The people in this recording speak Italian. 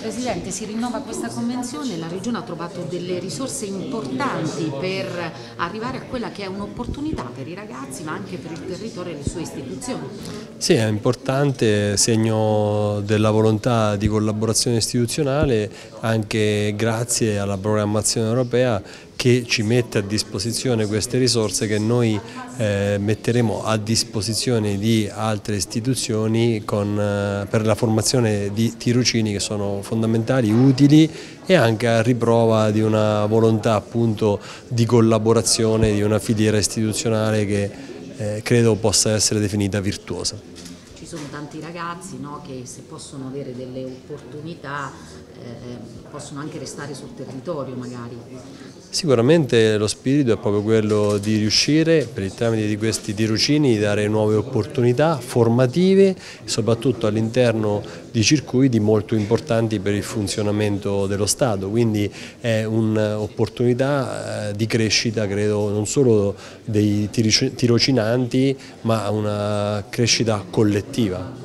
Presidente, si rinnova questa convenzione, la Regione ha trovato delle risorse importanti per arrivare a quella che è un'opportunità per i ragazzi ma anche per il territorio e le sue istituzioni. Sì, è importante, segno della volontà di collaborazione istituzionale anche grazie alla programmazione europea che ci mette a disposizione queste risorse che noi eh, metteremo a disposizione di altre istituzioni con, eh, per la formazione di tirocini che sono fondamentali, utili e anche a riprova di una volontà appunto di collaborazione di una filiera istituzionale che eh, credo possa essere definita virtuosa ci sono tanti ragazzi no, che se possono avere delle opportunità eh, possono anche restare sul territorio magari. Sicuramente lo spirito è proprio quello di riuscire per il tramite di questi tirocini di dare nuove opportunità formative soprattutto all'interno di circuiti molto importanti per il funzionamento dello Stato, quindi è un'opportunità eh, di crescita credo non solo dei tirocinanti ma una crescita collettiva cattiva.